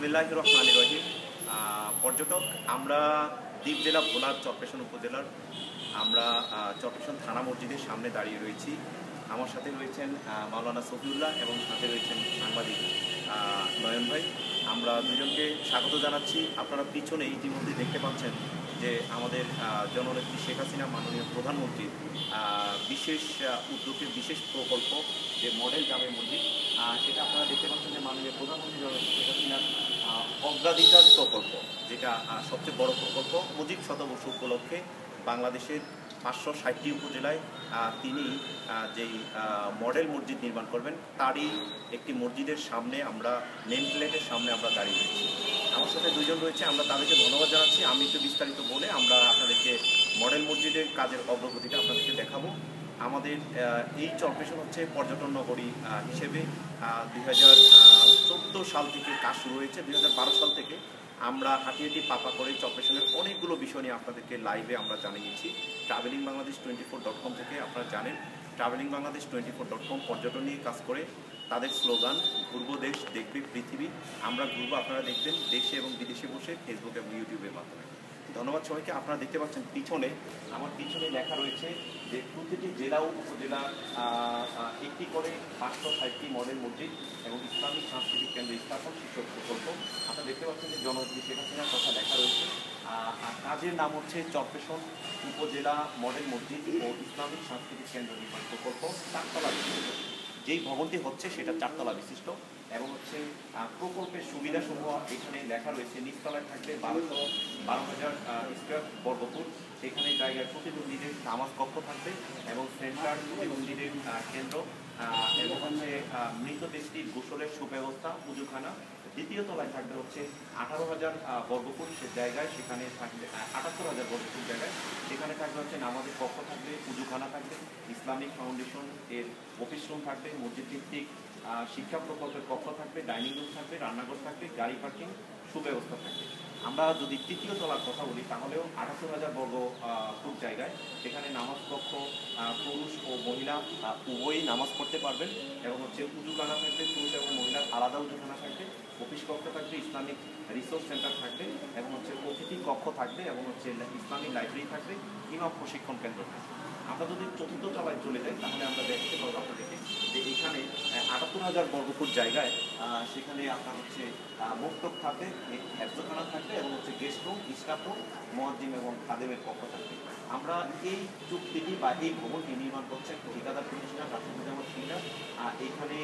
বিসমিল্লাহ রহমান রহিম। পর্যটক, আমরা দ্বীপ জেলা ভোলার চট্টেশন উপজেলার। আমরা চট্টেশন থানা মসজিদের সামনে দাঁড়িয়ে রয়েছি। আমার সাথে রয়েছেন মাওলানা সফিউল্লাহ এবং সাথে রয়েছেন সাংবাদিক নয়ন ভাই। আমরা দুজনকে স্বাগত জানাচ্ছি। আপনারা পিছনে ইতিমধ্যে দেখতে পাচ্ছেন যে আমাদের জননেত্রী শেখ হাসিনা, মাননীয় প্রধানমন্ত্রীর বিশেষ উদ্যোগে বিশেষ প্রকল্প যে মডেল জামে মসজিদ সেটা আপনারা দেখতে পাচ্ছেন যে মাননীয় প্রধানমন্ত্রী জননেত্রী শেখ হাসিনার অগ্রাধিকার প্রকল্প, যেটা সবচেয়ে বড় প্রকল্প, অধিক শতবর্ষ উপলক্ষে বাংলাদেশের পাঁচশো ষাটটি উপজেলায় তিনি যেই মডেল মসজিদ নির্মাণ করবেন, তারই একটি মসজিদের সামনে আমরা, নেম প্লেটের সামনে আমরা দাঁড়িয়ে রয়েছি। আমার সাথে দুজন রয়েছে, আমরা তাদেরকে ধন্যবাদ জানাচ্ছি। আমি একটু বিস্তারিত বলে আমরা আপনাদেরকে মডেল মসজিদের কাজের অগ্রগতিটা আপনাদেরকে দেখাবো। আমাদের এই চরপেশন হচ্ছে পর্যটন নগরী হিসেবে দুই হাজার চোদ্দ সাল থেকে কাজ শুরু হয়েছে, দুই সাল থেকে। আমরা হাঁটি পাপা করে চপ্রেশনের অনেকগুলো বিষয় নিয়ে আপনাদেরকে লাইভে আমরা জানিয়েছি। Traveling Bangladesh twenty four dot com থেকে আপনারা জানেন। Traveling Bangladesh twenty four dot com পর্যটন নিয়ে কাজ করে। তাদের স্লোগান, ঘুরবো দেশ, দেখবে পৃথিবী। আমরা ঘুরবো, আপনারা দেখবেন দেশে এবং বিদেশে বসে ফেসবুক এবং ইউটিউবের মাধ্যমে। ধন্যবাদ সবাইকে। আপনারা দেখতে পাচ্ছেন পিছনে, আমার পিছনে লেখা রয়েছে যে প্রতিটি জেলা ও উপজেলা একটি করে পাঁচশো ষাটটি মডেল মসজিদ এবং ইসলামিক সাংস্কৃতিক কেন্দ্র স্থাপন শীর্ষক প্রকল্প। আপনারা দেখতে পাচ্ছেন যে জনপ্রিয় শেখ হাসিনার কথা লেখা রয়েছে। আর কাজের নাম হচ্ছে চরপেশন উপজেলা মডেল মসজিদ ও ইসলামিক সাংস্কৃতিক কেন্দ্র নির্মাণ প্রকল্প, চারতলা বিশিষ্ট। যেই ভবনটি হচ্ছে সেটা চারতলা বিশিষ্ট। এবং হচ্ছে প্রকল্পের সুবিধাসমূহ এখানে লেখা রয়েছে। নিচতলায় থাকবে বারোশো বারো হাজার স্কোয়ার বর্গফুট। সেখানে জায়গায় প্রতিবন্ধীদের নামাজ কক্ষ থাকবে এবং সেন্টার আহ, কেন্দ্র এবং হচ্ছে মৃত ব্যক্তির গোসলের সুব্যবস্থা পুজোখানা। দ্বিতীয় তলায় থাকবে হচ্ছে আঠারো হাজার বর্গফুট সে জায়গায়। সেখানে থাকবে আটাত্তর হাজার বর্গফুট জায়গায়। সেখানে থাকবে হচ্ছে নামাজের কক্ষ থাকবে পুজোখানা থাকবে ইসলামিক ফাউন্ডেশন এর অফিস রুম থাকবে মসজিদ ভিত্তিক শিক্ষা প্রকল্পের কক্ষ থাকবে, ডাইনিং রুম থাকবে, রান্নাঘর থাকবে, গাড়ি পার্কিং, সুব্যবস্থা থাকবে। আমরা যদি তৃতীয় তলার কথা বলি, তাহলেও আটাত্তর হাজার বর্গ ফুট জায়গায় সেখানে নামাজ কক্ষ পুরুষ ও মহিলা উভয়ই নামাজ পড়তে পারবেন এবং হচ্ছে উজুখানা থাকবে, পুরুষ এবং মহিলার আলাদা উজুখানা থাকবে, অফিস কক্ষ থাকবে, ইসলামিক রিসোর্স সেন্টার থাকবে এবং হচ্ছে অতিথি কক্ষ থাকবে এবং হচ্ছে ইসলামিক লাইব্রেরি থাকবে ইমাম প্রশিক্ষণ কেন্দ্র থাকবে। আমরা যদি চতুর্থ তলায় চলে যাই, তাহলে আমরা দেখতে পাবো আপনাদেরকে যে এখানে আটাত্তর হাজার বর্গফুট জায়গায় সেখানে আপনার হচ্ছে মুক্তব থাকবে হেফজখানা থাকবে এবং হচ্ছে গেস্ট রুম স্টাফ রুম মহাজিম এবং খাদেমের পক্ষ থাকবে। আমরা এই চুক্তিটি বা এই ভবনটি নির্মাণ করছে ঠিকাদার প্রতিষ্ঠান, রাষ্ট্রপতি ঠিকাদার এখানে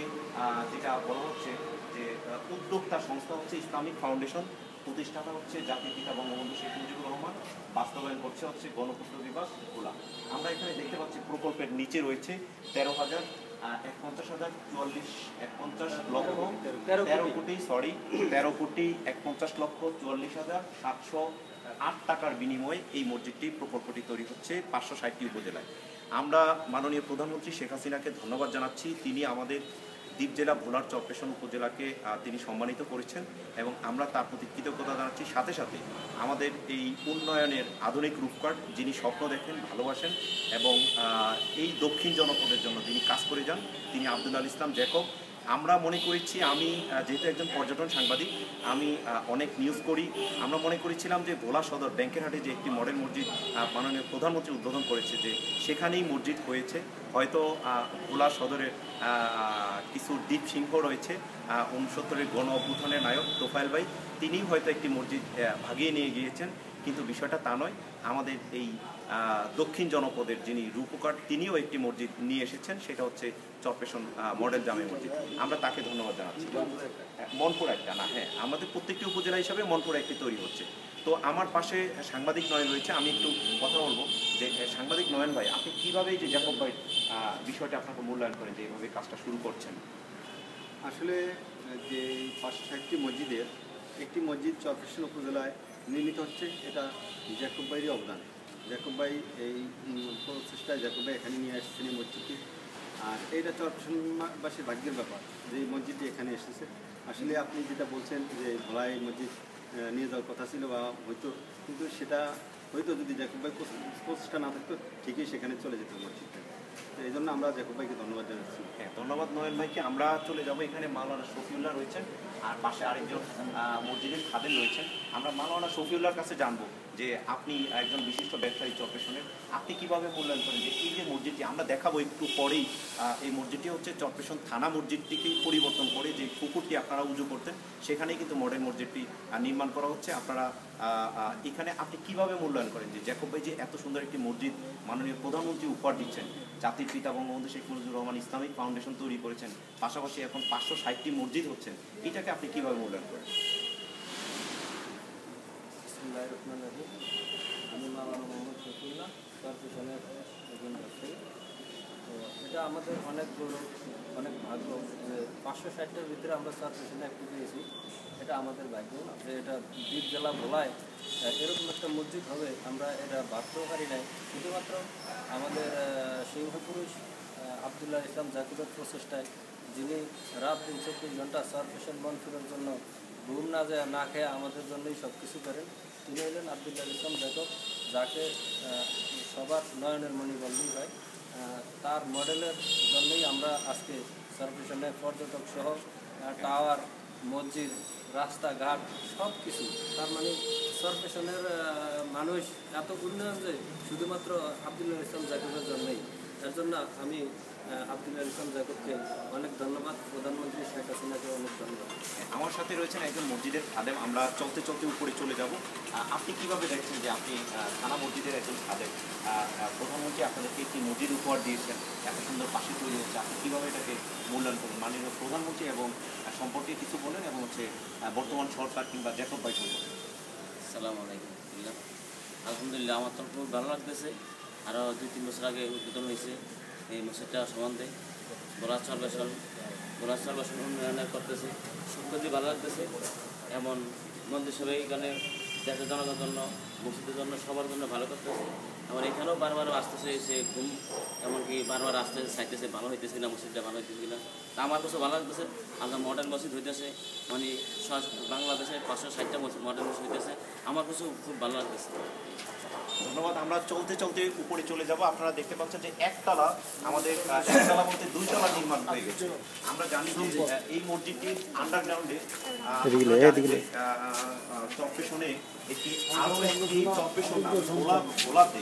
যেটা বলা হচ্ছে যে উদ্যোক্তা সংস্থা হচ্ছে ইসলামিক ফাউন্ডেশন। প্রতিষ্ঠাতা হচ্ছে জাতির পিতা বঙ্গবন্ধু শেখ মুজিবুর রহমান বাস্তবায়ন করছে হচ্ছে গণপূর্ত বিভাগ খোলা আমরা এখানে দেখতে পাচ্ছি প্রকল্পের নিচে রয়েছে তেরো হাজার হাজার চুয়াল্লিশ লক্ষ তেরো কোটি। সরি তেরো কোটি এক পঞ্চাশ লক্ষ চুয়াল্লিশ হাজার সাতশো আট টাকার বিনিময়ে এই মসজিদটি প্রকল্পটি তৈরি হচ্ছে পাঁচশো ষাটটি উপজেলায়। আমরা মাননীয় প্রধানমন্ত্রী শেখ হাসিনাকে ধন্যবাদ জানাচ্ছি। তিনি আমাদের দ্বীপ জেলা ভোলার চরপেশন উপজেলাকে তিনি সম্মানিত করেছেন এবং আমরা তার প্রতি কৃতজ্ঞতা জানাচ্ছি। সাথে সাথে আমাদের এই উন্নয়নের আধুনিক রূপকার যিনি স্বপ্ন দেখেন, ভালোবাসেন এবং এই দক্ষিণ জনপদের জন্য তিনি কাজ করে যান। তিনি আব্দুল আল ইসলাম জ্যাকব আমরা মনে করেছি, আমি যেহেতু একজন পর্যটন সাংবাদিক, আমি অনেক নিউজ করি। আমরা মনে করেছিলাম যে ভোলা সদর ব্যাংকের হাটে যে একটি মডেল মসজিদ মাননীয় প্রধানমন্ত্রী উদ্বোধন করেছে যে সেখানেই মসজিদ হয়েছে। হয়তো ভোলা সদরের কিছু দ্বীপ সিংহ রয়েছে উনসত্তরের গণ অভ্যুত্থানের নায়ক তোফায়েল ভাই তিনিই হয়তো একটি মসজিদ ভাগিয়ে নিয়ে গিয়েছেন। কিন্তু বিষয়টা তা নয়, আমাদের এই দক্ষিণ জনপদের যিনি রূপকার, তিনিও একটি মসজিদ নিয়ে এসেছেন। সেটা হচ্ছে চরপেশন মডেল জামে মসজিদ। আমরা তাকে ধন্যবাদ জানাচ্ছি। মনপুর একটা না হ্যাঁ আমাদের প্রত্যেকটি উপজেলা হিসাবে মনপুর একটি তৈরি হচ্ছে। তো আমার পাশে সাংবাদিক নয়ন রয়েছে, আমি একটু কথা বলব যে সাংবাদিক নয়ন ভাই, আপনি কীভাবে যে জ্যাকব ভাই বিষয়টা আপনাকে মূল্যায়ন করেন যে এইভাবে কাজটা শুরু করছেন? আসলে যে পাঁচশো ষাটটি মসজিদের, একটি মসজিদ চরফেশন উপজেলায় নির্মিত হচ্ছে, এটা জ্যাকব ভাইয়েরই অবদান। জ্যাকব ভাই এই প্রচেষ্টায় জ্যাকব ভাই এখানে নিয়ে আসছেন এই মসজিদটি। আর এইটা চরফেশনবাসীর ভাগ্যের ব্যাপার, যে মসজিদটি এখানে এসেছে। আসলে আপনি যেটা বলছেন যে ভোলায় মসজিদ নিয়ে যাওয়ার কথা ছিল বা হয়তো, কিন্তু সেটা হয়তো যদি জ্যাকব ভাই প্রচেষ্টা না থাকতো, ঠিকই সেখানে চলে যেত মসজিদটা। এই জন্য আমরা জ্যাকব ভাইকে ধন্যবাদ জানাচ্ছি। হ্যাঁ ধন্যবাদ নয়ন ভাইকে। আমরা চলে যাব এখানে মাওলানা শফিউল্লাহ রয়েছেন, আর পাশে আরেকজন মসজিদের খাদেম রয়েছেন। আমরা মালানা শফিউল্লাহর কাছে জানব যে আপনি একজন বিশিষ্ট ব্যবসায়ী চরপেশনের আপনি কীভাবে মূল্যায়ন করেন যে এই যে মসজিদটি আমরা দেখাবো একটু পরেই এই মসজিদটি হচ্ছে চরপেশন থানা মসজিদটিকেই পরিবর্তন করে যে পুকুরটি আপনারা উজু করতেন, সেখানেই কিন্তু মডেল মসজিদটি নির্মাণ করা হচ্ছে। আপনারা এখানে আপনি কীভাবে মূল্যায়ন করেন যে জ্যাকব ভাই যে এত সুন্দর একটি মসজিদ মাননীয় প্রধানমন্ত্রী উপহার দিচ্ছেন, জাতির পিতা বঙ্গবন্ধু শেখ মুজিবুর রহমান ইসলামিক ফাউন্ডেশন তৈরি করেছেন, পাশাপাশি এখন পাঁচশো ষাটটি মসজিদ হচ্ছেন এটাকে আপনি কীভাবে মূল্যায়ন করেন? আমি মাওলানা মোহাম্মদ শফিউল্লাহ কর্পোরেশনের একজন তো এটা আমাদের অনেক গৌরব অনেক ভাগ্য যে পাঁচশো ষাটটার ভিতরে আমরা কর্পোরেশনে একটু পেয়েছি এটা আমাদের ভাগ্য যে এটা দ্বীপ জেলা ভোলায় এরকম একটা মসজিদ হবে আমরা এটা ভাবতেও পারি নাই শুধুমাত্র আমাদের সিংহপুরুষ আবদুল্লাহ ইসলাম জাকিরের প্রচেষ্টায় যিনি রাত দিন চব্বিশ ঘণ্টা কর্পোরেশন মনসুরের জন্য ঘুম না যায় না খেয়ে আমাদের জন্যই সব কিছু করেন। তিনি হলেন আবদুল্লাহ ইসলাম জাকব যাকে সবার নয়নের মণি বললেই হয় তার মডেলের জন্যই আমরা আজকে কর্পোরেশনের পর্যটক সহ টাওয়ার, মসজিদ, রাস্তাঘাট সব কিছু তার মানে কর্পোরেশনের মানুষ এত উন্নয়ন যে শুধুমাত্র আবদুল্লাহ ইসলাম জাকবের জন্যই। এর জন্য আমি ইসলাম জাকবকে অনেক ধন্যবাদ। প্রধানমন্ত্রী শেখ হাসিনাকে অনেক ধন্যবাদ। আমার সাথে রয়েছেন একজন মসজিদের খাদেম। আমরা চলতে চলতে উপরে চলে যাব। আপনি কীভাবে দেখছেন যে আপনি থানা মসজিদের একজন খাদেম? প্রধানমন্ত্রী আপনাদেরকে একটি মসজিদ উপহার দিয়েছেন। এত সুন্দর পাশে তৈরি হচ্ছে। আপনি কীভাবে এটাকে মূল্যায়ন করুন মাননীয় প্রধানমন্ত্রী এবং সম্পর্কে কিছু বলেন এবং হচ্ছে বর্তমান সরকার কিংবা জ্যাকব ভাই সম্পর্কে। সালাম আলাইকুম। আলহামদুলিল্লাহ আলহামদুলিল্লাহ আমার তো খুব ভালো লাগতেছে। আরও দুই তিন বছর আগে উদ্বোধন হয়েছে। এই মসজিদটা সম্বন্ধে গোলা চলবেশন গোলা চলবেশন উন্নয়ন করতেছে। সত্যি ভালো লাগতেছে। এমন মন্দির সবাই এখানে দেশের জনগণের জন্য, মসজিদের জন্য, সবার জন্য ভালো করতেছে। এমন এখানেও বারবার আসতেছে সে ঘুম, এমনকি বারবার আসতে চাইতেছে, ভালো হইতেছে না, মসজিদটা ভালো হইতেছে কিনা। তা আমার কাছে ভালো লাগতেছে। আমরা মডার্ন মসজিদ হইতেছে মানে বাংলাদেশে পাঁচশো ষাটটা মডার্ন মসজিদ হইতেছে, আমার কাছে খুব ভালো লাগতেছে। ধন্যবাদ। আমরা চলতে চলতে উপরে চলে যাব। আপনারা দেখতে পাচ্ছেন যে একতলা আমাদের একতলা বলতে দুইতলা নির্মাণ হয়ে গেছে। আমরা জানি যে এই মসজিদটির আন্ডারগ্রাউন্ডে চপ্পেশনে একটি আরও একটি চপ্পেশন ভোলা ভোলাতে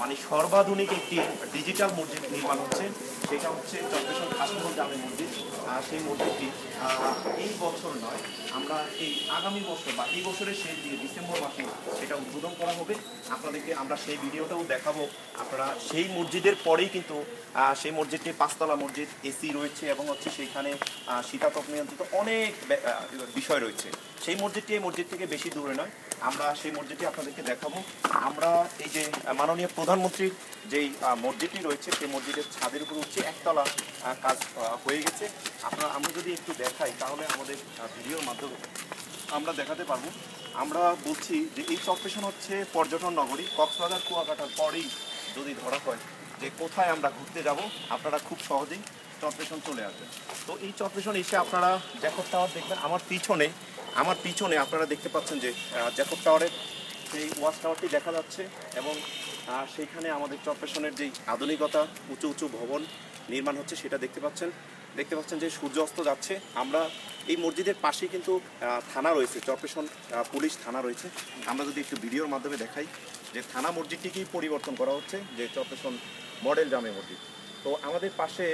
মানে সর্বাধুনিক একটি ডিজিটাল মসজিদ নির্মাণ হচ্ছে। সেটা হচ্ছে চট্টগ্রাম কাশ্মীর জামে মসজিদ। সেই মসজিদটি এই বছর নয়, আমরা এই আগামী বছর বা এই বছরের শেষ দিয়ে ডিসেম্বর মাসে সেটা উদ্বোধন করা হবে। আপনাদেরকে আমরা সেই ভিডিওটাও দেখাবো। আপনারা সেই মসজিদের পরেই কিন্তু সেই মসজিদটি পাঁচতলা মসজিদ, এসি রয়েছে এবং হচ্ছে সেইখানে শীতাতপ নিয়ন্ত্রিত অনেক বিষয় রয়েছে। সেই মসজিদটি এই মসজিদ থেকে বেশি দূরে নয়। আমরা সেই মসজিদটি আপনাদেরকে দেখাবো। আমরা এই যে মাননীয় প্রধানমন্ত্রীর যেই মসজিদটি রয়েছে, সেই মসজিদের ছাদের উপর উঠছে একতলা কাজ হয়ে গেছে। আপনারা আমরা যদি একটু দেখাই, তাহলে আমাদের ভিডিওর মাধ্যমে আমরা দেখাতে পারব। আমরা বলছি যে এই চরপেশন হচ্ছে পর্যটন নগরী। কক্সবাজার, কুয়াকাটার পরেই যদি ধরা হয় যে কোথায় আমরা ঘুরতে যাব, আপনারা খুব সহজেই চরপেশন চলে আসবেন। তো এই চরপেশন এসে আপনারা জ্যাকব টাওয়ার দেখবেন। আমার পিছনে আমার পিছনে আপনারা দেখতে পাচ্ছেন যে জ্যাকব টাওয়ারের সেই ওয়াচ টাওয়ারটি দেখা যাচ্ছে এবং সেইখানে আমাদের চরপেশনের যেই আধুনিকতা, উঁচু উঁচু ভবন নির্মাণ হচ্ছে, সেটা দেখতে পাচ্ছেন। দেখতে পাচ্ছেন যে সূর্য অস্ত যাচ্ছে। আমরা এই মসজিদের পাশেই কিন্তু থানা রয়েছে চরপেশন পুলিশ থানা রয়েছে। আমরা যদি একটু ভিডিওর মাধ্যমে দেখাই যে থানা মসজিদটিকেই পরিবর্তন করা হচ্ছে যে চরপেশন মডেল জামে মসজিদ। তো আমাদের পাশে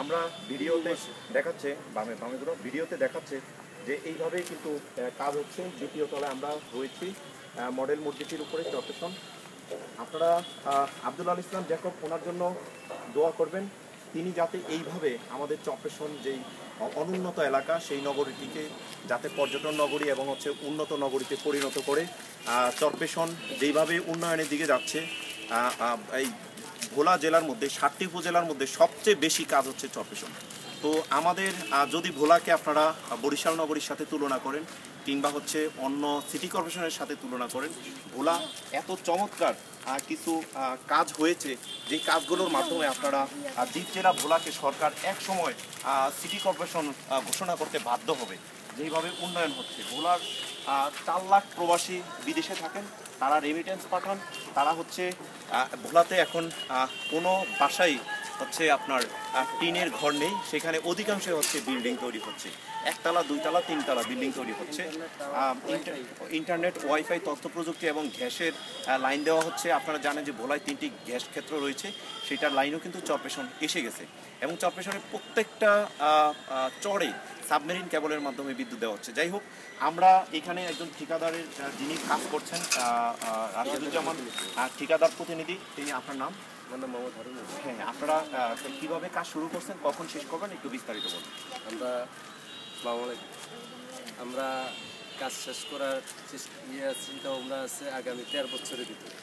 আমরা ভিডিওতে দেখাচ্ছে বামে বামে গুলো ভিডিওতে দেখাচ্ছে যে এইভাবেই কিন্তু কাজ হচ্ছে। দ্বিতীয় তলায় আমরা রয়েছি মডেল মসজিদটির উপরে চরপেশন। আপনারা আব্দুল আল ইসলাম জ্যাকব ওনার জন্য দোয়া করবেন। তিনি যাতে এইভাবে আমাদের চপেশন যেই অনুন্নত এলাকা, সেই নগরীটিকে যাতে পর্যটন নগরী এবং হচ্ছে উন্নত নগরীতে পরিণত করে চরপেশন যেইভাবে উন্নয়নের দিকে যাচ্ছে এই ভোলা জেলার মধ্যে, ষাটটি উপজেলার মধ্যে সবচেয়ে বেশি কাজ হচ্ছে চরপেশন তো আমাদের যদি ভোলাকে আপনারা বরিশাল নগরীর সাথে তুলনা করেন কিংবা হচ্ছে অন্য সিটি কর্পোরেশনের সাথে তুলনা করেন, ভোলা এত চমৎকার কিছু কাজ হয়েছে, যে কাজগুলোর মাধ্যমে আপনারা দ্বীপ জেলা ভোলাকে সরকার এক সময় সিটি কর্পোরেশন ঘোষণা করতে বাধ্য হবে যেভাবে উন্নয়ন হচ্ছে। ভোলার চার লাখ প্রবাসী বিদেশে থাকেন, তারা রেমিটেন্স পাঠান, তারা হচ্ছে ভোলাতে এখন কোনো বাসায় হচ্ছে আপনার টিনের ঘর নেই, সেখানে অধিকাংশ হচ্ছে বিল্ডিং তৈরি হচ্ছে। একতলা, দুইতলা, তিনতলা বিল্ডিং তৈরি হচ্ছে। ইন্টারনেট, ওয়াইফাই, তথ্য প্রযুক্তি এবং গ্যাসের লাইন দেওয়া হচ্ছে। আপনারা জানেন যে ভোলায় তিনটি গ্যাস ক্ষেত্র রয়েছে। সেটার লাইনও কিন্তু চরপেশন এসে গেছে। এবং চরপেশনের প্রত্যেকটা চড়ে সাবমেরিন কেবলের মাধ্যমে বিদ্যুৎ দেওয়া হচ্ছে। যাই হোক, আমরা এখানে একজন ঠিকাদারের যিনি কাজ করছেন রাশেদুজ্জামান ঠিকাদার প্রতিনিধি। তিনি আপনার নাম? আমার নাম মোহাম্মদ হারুন হ্যাঁ আপনারা কীভাবে কাজ শুরু করছেন কখন শেষ করবেন একটু বিস্তারিত বলুন। আমরা আলাইকুম। আমরা কাজ শেষ করার ইয়ে চিন্তা ভাবনা আছে আগামী দেড় বছরের ভিতরে।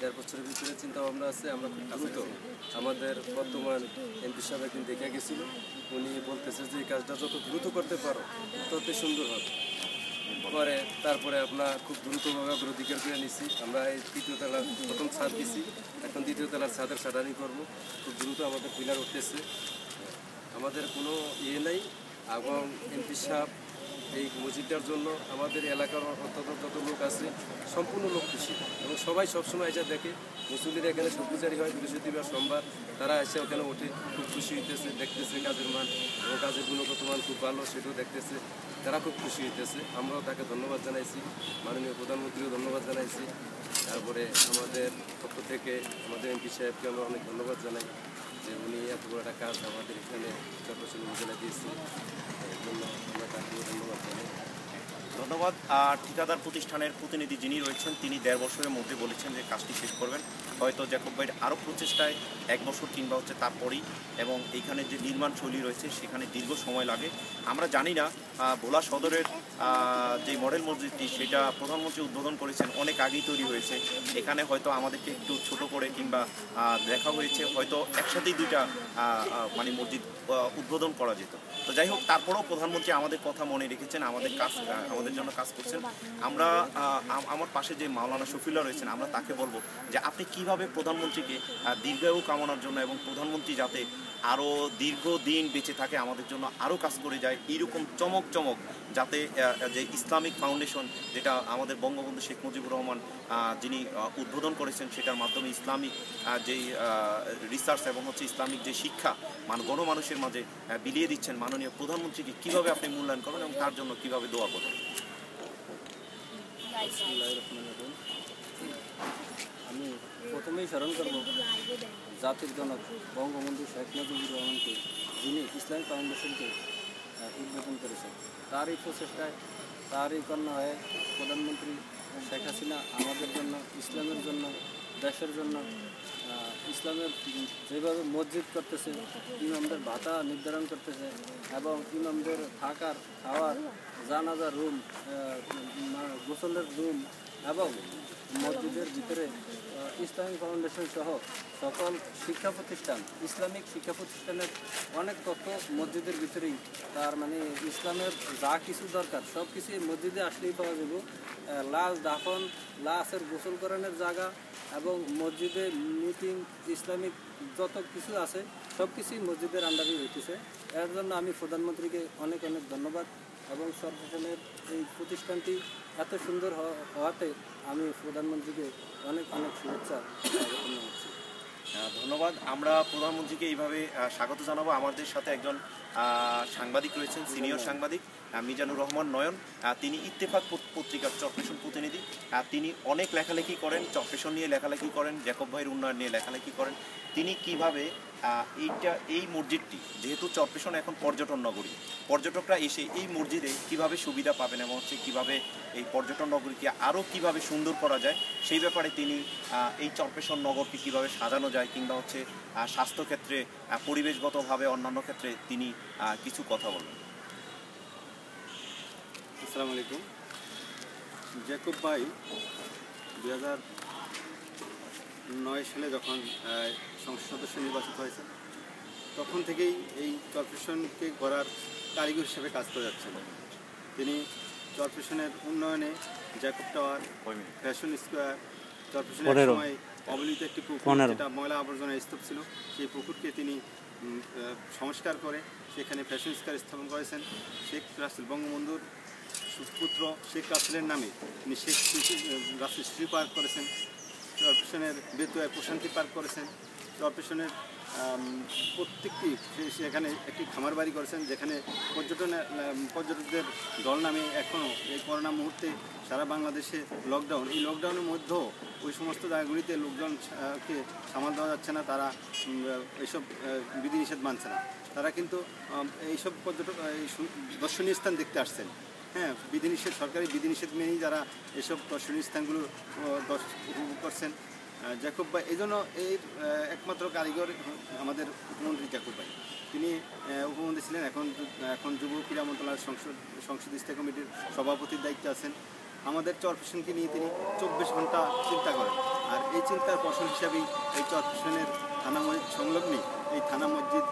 দেড় বছরের ভিতরে চিন্তা ভাবনা আছে আমরা দ্রুত? আমাদের বর্তমান এমপি সাহেব একদিন দেখে গেছিল। উনি বলতেছে যে এই কাজটা যত দ্রুত করতে পারো তত সুন্দর হবে। পরে তারপরে আমরা খুব দ্রুতভাবে অগ্রাধিকার করে নিছি। আমরা এই তৃতীয় তলার প্রথম ছাদ দিছি। এখন দ্বিতীয় তলার ছাদের সাদানি করব। খুব দ্রুত আমাদের পিলার উঠতেছে। আমাদের কোনো ইয়ে নেই। এবং এমপি সাহেব এই মসজিদটার জন্য আমাদের এলাকার অন্তত যত লোক আছে, সম্পূর্ণ লোক খুশি। এবং সবাই সবসময় এসে দেখে মুসলিরা এখানে সবুজারি হয়, বৃহস্পতিবার, সোমবার, তারা এসে ওখানে ওঠে, খুব খুশি হইতেছে, দেখতেছে কাজের মান, এবং কাজের গুণগত মান খুব ভালো, সেটাও দেখতেছে, তারা খুব খুশি হইতেছে। আমরাও তাকে ধন্যবাদ জানাইছি, মাননীয় প্রধানমন্ত্রীও ধন্যবাদ জানাইছি। তারপরে আমাদের পক্ষ থেকে আমাদের এমপি সাহেবকে আমরা অনেক ধন্যবাদ জানাই, যে উনি এত বড় একটা কাজ আমাদের এখানে চট্টগ্রাম উপজেলা দিয়েছে। ধন্যবাদ। আর ঠিকাদার প্রতিষ্ঠানের প্রতিনিধি যিনি রয়েছেন, তিনি দেড় বছরের মধ্যে বলেছেন যে কাজটি শেষ করবেন। হয়তো জ্যাকব ভাইয়ের আরও প্রচেষ্টায় এক বছর কিংবা হচ্ছে তারপরেই, এবং এইখানে যে নির্মাণ শৈলী রয়েছে সেখানে দীর্ঘ সময় লাগে। আমরা জানি না ভোলা সদরের যে মডেল মসজিদটি সেটা প্রধানমন্ত্রী উদ্বোধন করেছেন, অনেক আগেই তৈরি হয়েছে। এখানে হয়তো আমাদেরকে একটু ছোট করে কিংবা দেখা হয়েছে, হয়তো একসাথেই দুইটা মানে মসজিদ উদ্বোধন করা যেত। তো যাই হোক, তারপরেও প্রধানমন্ত্রী আমাদের কথা মনে রেখেছেন, আমাদের কাজ আমাদের জন্য কাজ করছেন। আমরা আমার পাশে যে মাওলানা শফিউল্লাহ রয়েছেন, আমরা তাকে বলব যে আপনি কীভাবে প্রধানমন্ত্রীকে দীর্ঘায়ু কামনার জন্য এবং প্রধানমন্ত্রী যাতে আরও দীর্ঘদিন বেঁচে থাকে, আমাদের জন্য আরও কাজ করে যায়, এইরকম চমক চমক যাতে যে ইসলামিক ফাউন্ডেশন যেটা আমাদের বঙ্গবন্ধু শেখ মুজিবুর রহমান যিনি উদ্বোধন করেছেন সেটার মাধ্যমে ইসলামিক যেই রিসার্চ এবং হচ্ছে ইসলামিক যে শিক্ষা, মান, গণমানুষের মাঝে বিলিয়ে দিচ্ছেন মাননীয় প্রধানমন্ত্রীকে, কীভাবে আপনি মূল্যায়ন করবেন এবং তার জন্য কীভাবে দোয়া করবেন বিসমিল্লাহির রহমানির রহিম। আমি প্রথমেই স্মরণ করব, জাতির জনক বঙ্গবন্ধু শেখ মুজিবুর রহমানকে, যিনি ইসলাম ফাউন্ডেশনকে উদ্বোধন করেছেন। তার এই প্রচেষ্টায়, তারই কন্যা হয়ে প্রধানমন্ত্রী শেখ হাসিনা আমাদের জন্য, ইসলামের জন্য, দেশের জন্য ইসলামের যেভাবে মসজিদ করতেছে, ইমামদের ভাতা নির্ধারণ করতেছে এবং ইমামদের থাকার, খাওয়ার, জানাজার রুম গোসলের রুম এবং মসজিদের ভিতরে ইসলামিক ফাউন্ডেশন সহ সকল শিক্ষা প্রতিষ্ঠান, ইসলামিক শিক্ষা প্রতিষ্ঠানের অনেক তথ্য মসজিদের ভিতরেই। তার মানে ইসলামের যা কিছু দরকার, সব কিছুই মসজিদে আসলেই পাওয়া যাবে। লাশ দাফন, লাশের গোসল করানোর জায়গা এবং মসজিদে মিটিং ইসলামিক যত কিছু আছে, সব কিছুই মসজিদের আন্ডারেই হইতেছে। এর জন্য আমি প্রধানমন্ত্রীকে অনেক অনেক ধন্যবাদ। এবং সর্বজনের এই প্রতিষ্ঠানটি এত সুন্দর হওয়া- হওয়াতে আমি প্রধানমন্ত্রীকে অনেক অনেক শুভেচ্ছা জানাচ্ছি। ধন্যবাদ। আমরা প্রধানমন্ত্রীকে এইভাবে স্বাগত জানাব। আমাদের সাথে একজন সাংবাদিক রয়েছেন সিনিয়র সাংবাদিক। মিজানুর রহমান নয়ন তিনি ইত্তেফাক পত- পত্রিকার চরপেশন প্রতিনিধি। তিনি অনেক লেখালেখি করেন চরপেশন নিয়ে লেখালেখি করেন, জ্যাকব ভাইয়ের উন্নয়ন নিয়ে লেখালেখি করেন। তিনি কীভাবে এইটা, এই মসজিদটি, যেহেতু চরপেশন এখন পর্যটন নগরী, পর্যটকরা এসে এই মসজিদে কীভাবে সুবিধা পাবেন এবং হচ্ছে কীভাবে এই পর্যটন নগরীকে আরও কীভাবে সুন্দর করা যায়, সেই ব্যাপারে তিনি এই চরপেশন নগরকে কীভাবে সাজানো যায় কিংবা হচ্ছে স্বাস্থ্যক্ষেত্রে পরিবেশগতভাবে অন্যান্য ক্ষেত্রে তিনি কিছু কথা বলবেন আসসালামু আলাইকুম। জ্যাকব ভাই দুই হাজার নয় সালে যখন সংসদ সদস্য নির্বাচিত হয়েছে তখন থেকেই এই কর্পোরেশনকে গড়ার কারিগর হিসেবে কাজ করে যাচ্ছেন। তিনি কর্পোরেশনের উন্নয়নে জ্যাকব টাওয়ার ফ্যাশন স্কোয়ার কর্পোরেশনের সময় অবলিত একটি পুকুর যেটা ময়লা আবর্জনা স্তূপ ছিল সেই পুকুরকে তিনি সংস্কার করে সেখানে ফ্যাশন স্কোয়ার স্থাপন করেছেন। শেখ রাসেল বঙ্গবন্ধুর সুপুত্র শেখ রাসেলের নামে। তিনি শেখ রাসেল শ্রী পার্ক করেছেন। কর্পোরেশনের বেতুয়ায় প্রশান্তি পার্ক করেছেন। কর্পোরেশনের প্রত্যেকটি সেখানে একটি খামার বাড়ি করেছেন যেখানে পর্যটনের আম, পর্যটকদের দল নামে এখনও এই করোনা মুহূর্তে সারা বাংলাদেশে লকডাউন এই লকডাউনের মধ্যেও ওই সমস্ত জায়গাগুলিতে লোকজনকে সামাল দেওয়া যাচ্ছে না তারা এইসব বিধিনিষেধ মানছে না। তারা কিন্তু এইসব পর্যটক এই দর্শনীয় স্থান দেখতে আসছেন। হ্যাঁ বিধিনিষেধ সরকারি বিধিনিষেধ মেনেই যারা এসব দর্শনীয় স্থানগুলো উপভোগ করছেন আহ, জ্যাকব ভাই। এই জন্য এই একমাত্র কারিগর আমাদের উপমন্ত্রী জ্যাকব ভাই। তিনি উপমন্ত্রী ছিলেন এখন এখন যুব ক্রীড়া মন্ত্রণালয়ের সংসদ সংসদ স্থায়ী কমিটির সভাপতির দায়িত্বে আছেন। আমাদের চরপেশনকে নিয়ে তিনি চব্বিশ ঘণ্টা চিন্তা করেন। আর এই চিন্তার ফসল হিসাবেই এই চরপেশনের থানা মসজিদ সংলগ্নে এই থানা মসজিদ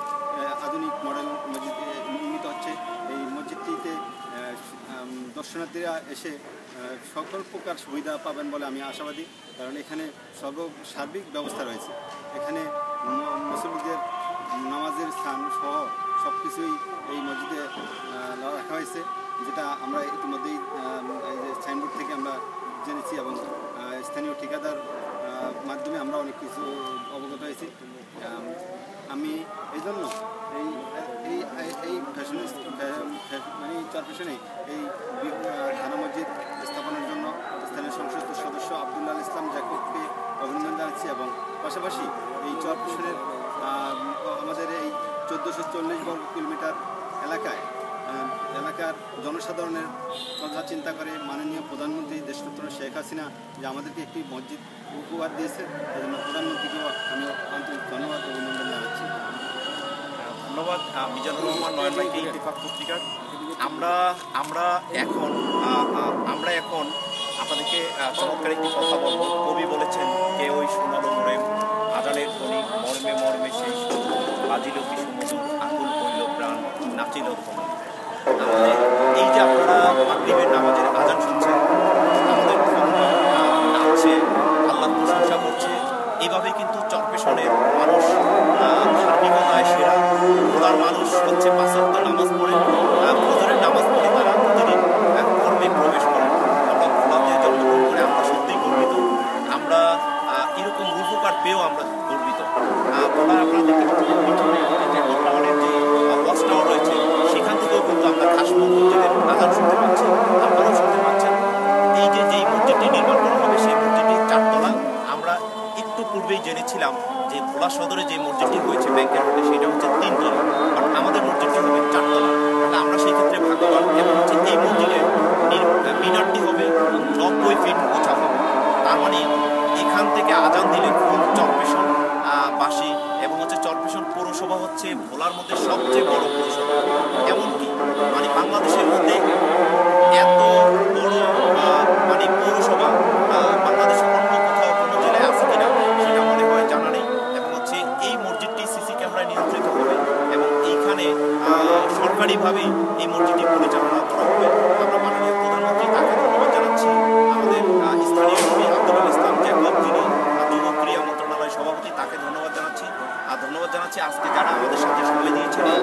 আধুনিক মডেল মসজিদ নির্মিত হচ্ছে। এই মসজিদটিতে দর্শনার্থীরা এসে সকল প্রকার সুবিধা পাবেন বলে আমি আশাবাদী। কারণ এখানে সর্ব সার্বিক ব্যবস্থা রয়েছে। এখানে মুসলিমদের নামাজের স্থান সহ সব কিছুই এই মসজিদে রাখা হয়েছে, যেটা আমরা ইতিমধ্যেই এই যে সাইনবোর্ড থেকে আমরা জেনেছি এবং স্থানীয় ঠিকাদার মাধ্যমে আমরা অনেক কিছু অবগত হয়েছি। আমি এই জন্য এই এই এই ফ্যাশন মানে এই চরফেশনে এই থানা মসজিদ স্থাপনের জন্য স্থানীয় সংসদ সদস্য আবদুল্লাহ ইসলাম জ্যাকবকে অভিনন্দন জানাচ্ছি এবং পাশাপাশি এই চরফেশনের আমাদের এই চোদ্দোশো চল্লিশ বর্গ কিলোমিটার এলাকায় এলাকার জনসাধারণের কথা চিন্তা করে মাননীয় প্রধানমন্ত্রী দেশরত্ন শেখ হাসিনা যে আমাদেরকে একটি মসজিদ উপহার দিয়েছে। এই জন্য প্রধানমন্ত্রীকেও আমি আন্তরিক ধন্যবাদ, অভিনন্দন জানাচ্ছি। ধন্যবাদ মিজানুর রহমান, নয়ন ভাইকে ইত্তেফাক পত্রিকার। আমরা আমরা এখন আমরা এখন আপনাদেরকে চমৎকার একটি কথা বলব। কবি বলেছেন, কে ওই সোনালো মোড়ে আজানের ধ্বনি, মর্মে মর্মে সেই বাজিল কি সুমধুর, আকুল হইল প্রাণ, নাচিল এই যে আপনারা মাগরিবের নামাজের আজান শুনছেন, আমাদের নাচছে, আল্লাহ প্রশংসা করছে। এইভাবেই কিন্তু চরপেশনের মানুষ ধার্মিকতায় সেরা ওনার মানুষ হচ্ছে পাঁচক্ত নামাজ পড়ে। আহ, ফজরের নামাজ পড়ে তারা প্রতিদিন আহ, কর্মে প্রবেশ করেন। আমরা জন্মগ্রহণ করে আমরা সত্যিই গর্বিত। আমরা এরকম উপকার পেয়েও আমরা গর্বিত। আপনারা দেখতে টাওয়ার রয়েছে সেখান থেকেও কিন্তু আমরা খাসমুখ মসজিদের আদান শুনতে পাচ্ছি আপনারাও শুনতে পাচ্ছেন। এই যে যেই মসজিদটি নির্মাণ করা হবে সেই মসজিদটি চারতলা আমরা একটু পূর্বেই জেনেছিলাম। যে ভোলা সদরে যে মসজিদটি হয়েছে ব্যাংকের রোডে সেটা হচ্ছে তিনতলা। বাট আমাদের মসজিদটি হবে চারতলা। তাহলে আমরা সেই ক্ষেত্রে ভাগ্যবান এবং হচ্ছে এই মসজিদের মিনারটি হবে নব্বই ফিট উঁচা হবে। তার মানে এখান থেকে আজান দিলে খুব চরপেশন বাসী এবং হচ্ছে চরপেশন পৌরসভা হচ্ছে ভোলার মধ্যে সবচেয়ে বড় পৌরসভা। এমনকি মানে বাংলাদেশের মধ্যে এত বড় মানে পৌরসভা সরকারিভাবেই এই মসজিদটি পরিচালনা করা হবে। আমরা মাননীয় প্রধানমন্ত্রী তাকে ধন্যবাদ জানাচ্ছি। আমাদের স্থানীয় কবি আব্দুল ইসলাম জ্যাকব আহ, যুব ক্রীড়া মন্ত্রণালয় সভাপতি তাকে ধন্যবাদ জানাচ্ছি। আর ধন্যবাদ জানাচ্ছি আজকে যারা আমাদের সাথে সময় দিয়েছেন এই